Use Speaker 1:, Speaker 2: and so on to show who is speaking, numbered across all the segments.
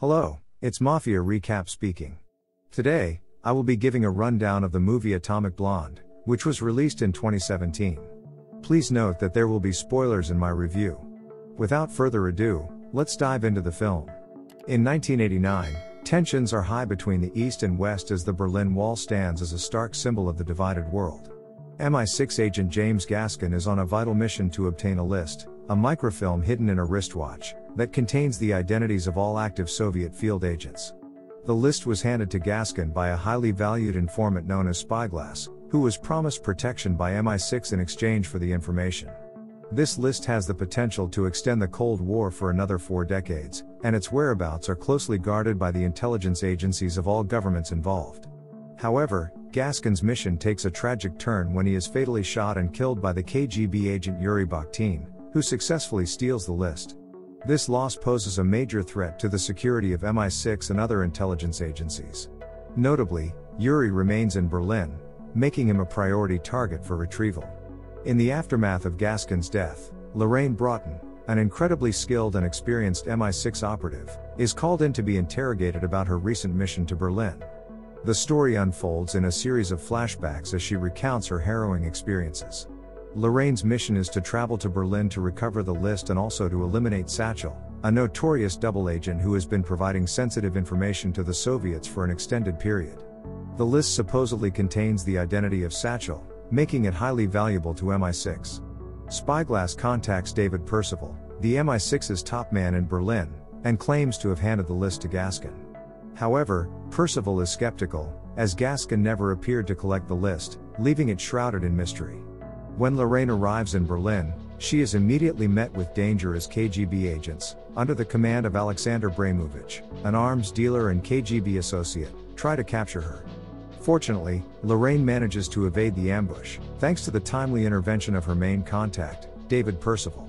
Speaker 1: Hello, it's Mafia Recap speaking. Today, I will be giving a rundown of the movie Atomic Blonde, which was released in 2017. Please note that there will be spoilers in my review. Without further ado, let's dive into the film. In 1989, tensions are high between the East and West as the Berlin Wall stands as a stark symbol of the divided world. MI6 agent James Gascoigne is on a vital mission to obtain a list, a microfilm hidden in a wristwatch, that contains the identities of all active Soviet field agents. The list was handed to Gascoigne by a highly valued informant known as Spyglass, who was promised protection by MI6 in exchange for the information. This list has the potential to extend the Cold War for another four decades, and its whereabouts are closely guarded by the intelligence agencies of all governments involved. However, Gascoigne's mission takes a tragic turn when he is fatally shot and killed by the KGB agent Yuri Bakhtin, who successfully steals the list. This loss poses a major threat to the security of MI6 and other intelligence agencies. Notably, Yuri remains in Berlin, making him a priority target for retrieval. In the aftermath of Gascoigne's death, Lorraine Broughton, an incredibly skilled and experienced MI6 operative, is called in to be interrogated about her recent mission to Berlin. The story unfolds in a series of flashbacks as she recounts her harrowing experiences. Lorraine's mission is to travel to Berlin to recover the list and also to eliminate Satchel, a notorious double agent who has been providing sensitive information to the Soviets for an extended period. The list supposedly contains the identity of Satchel, making it highly valuable to MI6. Spyglass contacts David Percival, the MI6's top man in Berlin, and claims to have handed the list to Gascoigne. However, Percival is skeptical, as Gascoigne never appeared to collect the list, leaving it shrouded in mystery. When Lorraine arrives in Berlin, she is immediately met with danger as KGB agents, under the command of Alexander Bremovych, an arms dealer and KGB associate, try to capture her. Fortunately, Lorraine manages to evade the ambush, thanks to the timely intervention of her main contact, David Percival.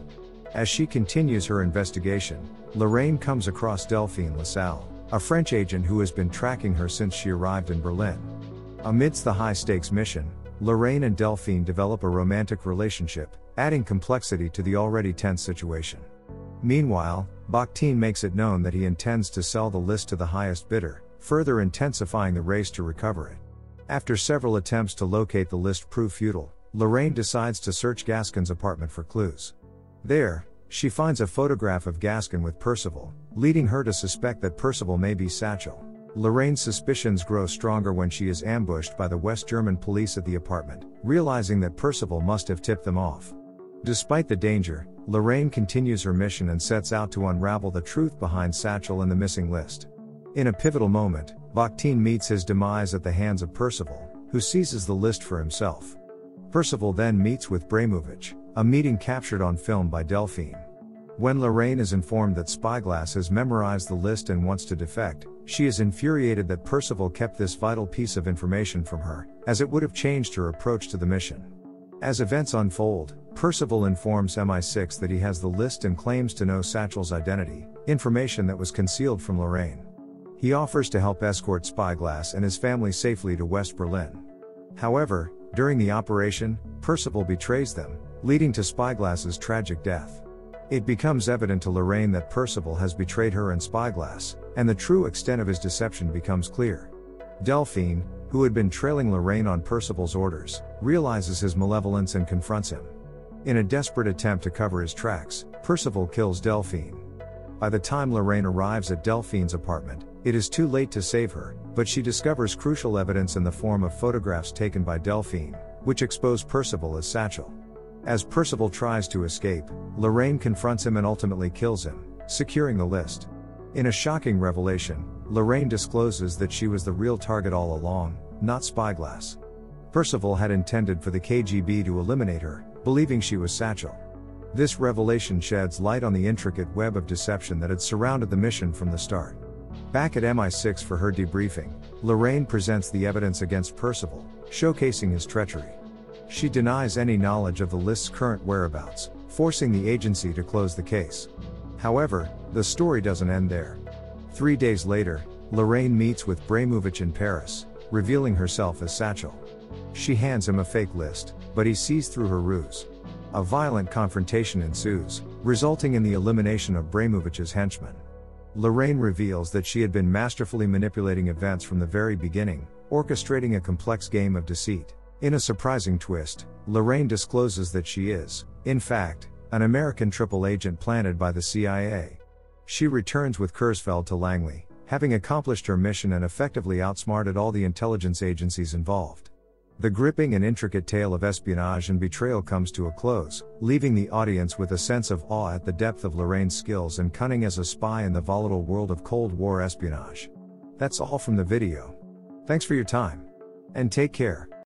Speaker 1: As she continues her investigation, Lorraine comes across Delphine Lasalle, a French agent who has been tracking her since she arrived in Berlin. Amidst the high stakes mission, Lorraine and Delphine develop a romantic relationship, adding complexity to the already tense situation. Meanwhile, Bakhtin makes it known that he intends to sell the list to the highest bidder, further intensifying the race to recover it. After several attempts to locate the list prove futile, Lorraine decides to search Gascoigne's apartment for clues. There, she finds a photograph of Gascoigne with Percival, leading her to suspect that Percival may be Satchel. Lorraine's suspicions grow stronger when she is ambushed by the West German police at the apartment, realizing that Percival must have tipped them off. Despite the danger, Lorraine continues her mission and sets out to unravel the truth behind Satchel and the missing list. In a pivotal moment, Bakhtin meets his demise at the hands of Percival, who seizes the list for himself. Percival then meets with Bremovych, a meeting captured on film by Delphine. When Lorraine is informed that Spyglass has memorized the list and wants to defect, she is infuriated that Percival kept this vital piece of information from her, as it would have changed her approach to the mission. As events unfold, Percival informs MI6 that he has the list and claims to know Satchel's identity, information that was concealed from Lorraine. He offers to help escort Spyglass and his family safely to West Berlin. However, during the operation, Percival betrays them, leading to Spyglass's tragic death. It becomes evident to Lorraine that Percival has betrayed her and Spyglass, and the true extent of his deception becomes clear. Delphine, who had been trailing Lorraine on Percival's orders, realizes his malevolence and confronts him. In a desperate attempt to cover his tracks, Percival kills Delphine. By the time Lorraine arrives at Delphine's apartment, it is too late to save her, but she discovers crucial evidence in the form of photographs taken by Delphine, which expose Percival as Satchel. As Percival tries to escape, Lorraine confronts him and ultimately kills him, securing the list. In a shocking revelation, Lorraine discloses that she was the real target all along, not Spyglass. Percival had intended for the KGB to eliminate her, believing she was Satchel. This revelation sheds light on the intricate web of deception that had surrounded the mission from the start. Back at MI6 for her debriefing, Lorraine presents the evidence against Percival, showcasing his treachery. She denies any knowledge of the list's current whereabouts, forcing the agency to close the case. However, the story doesn't end there. Three days later, Lorraine meets with Bremovych in Paris, revealing herself as Satchel. She hands him a fake list, but he sees through her ruse. A violent confrontation ensues, resulting in the elimination of Bremovych's henchmen. Lorraine reveals that she had been masterfully manipulating events from the very beginning, orchestrating a complex game of deceit. In a surprising twist, Lorraine discloses that she is, in fact, an American triple agent planted by the CIA. She returns with Kurzfeld to Langley, having accomplished her mission and effectively outsmarted all the intelligence agencies involved. The gripping and intricate tale of espionage and betrayal comes to a close, leaving the audience with a sense of awe at the depth of Lorraine's skills and cunning as a spy in the volatile world of Cold War espionage. That's all from the video. Thanks for your time. And take care.